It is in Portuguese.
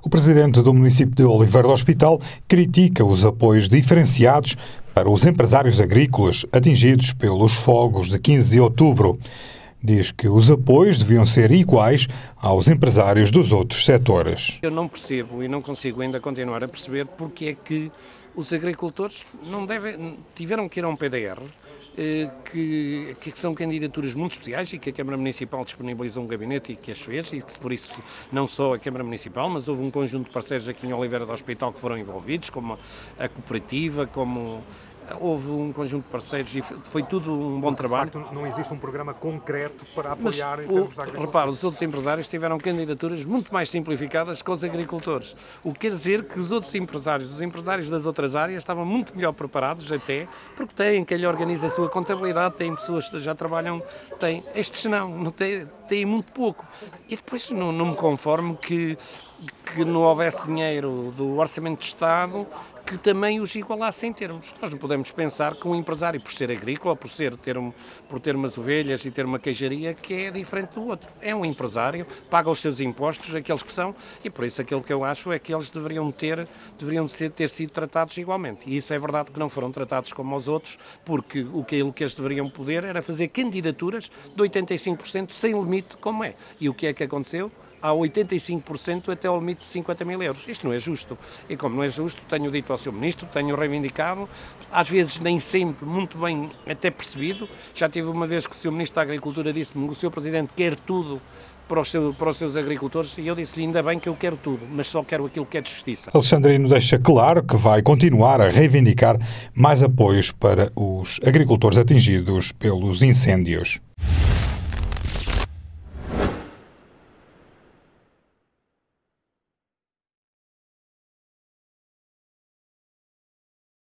O presidente do município de Oliveira do Hospital critica os apoios diferenciados para os empresários agrícolas atingidos pelos fogos de 15 de outubro. Diz que os apoios deviam ser iguais aos empresários dos outros setores. Eu não percebo e não consigo ainda continuar a perceber porque é que os agricultores não devem, tiveram que ir a um PDR eh, que, que, são candidaturas muito especiais e que a Câmara Municipal disponibiliza um gabinete e que as fez, e que por isso não só a Câmara Municipal, mas houve um conjunto de parceiros aqui em Oliveira do Hospital que foram envolvidos, como a cooperativa, como houve um conjunto de parceiros e foi tudo um bom trabalho. De facto, não existe um programa concreto para apoiar Mas, em termos o, da Repara, os outros empresários tiveram candidaturas muito mais simplificadas que os agricultores. O que quer dizer que os outros empresários, os empresários das outras áreas, estavam muito melhor preparados até, porque têm quem lhe organiza a sua contabilidade, têm pessoas que já trabalham, têm. Estes não, não têm, têm muito pouco. E depois não, não me conformo que que não houvesse dinheiro do Orçamento de Estado que também os igualasse em termos. Nós não podemos pensar que um empresário, por ser agrícola, por, ser, ter, um, por ter umas ovelhas e ter uma queijaria, que é diferente do outro. É um empresário, paga os seus impostos, aqueles que são, e por isso aquilo que eu acho é que eles deveriam ter, deveriam ser, ter sido tratados igualmente. E isso é verdade que não foram tratados como os outros, porque o que, que eles deveriam poder era fazer candidaturas de 85% sem limite, como é. E o que é que aconteceu? a 85% até ao limite de 50 mil euros. Isto não é justo. E como não é justo, tenho dito ao Sr. Ministro, tenho reivindicado, às vezes nem sempre muito bem até percebido. Já tive uma vez que o Sr. Ministro da Agricultura disse-me o Sr. Presidente quer tudo para os, seus, para os seus agricultores e eu disse-lhe ainda bem que eu quero tudo, mas só quero aquilo que é de justiça. Alexandrino deixa claro que vai continuar a reivindicar mais apoios para os agricultores atingidos pelos incêndios.